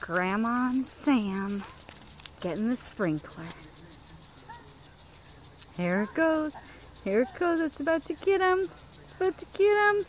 Grandma and Sam getting the sprinkler. Here it goes. Here it goes. It's about to get him. It's about to get him.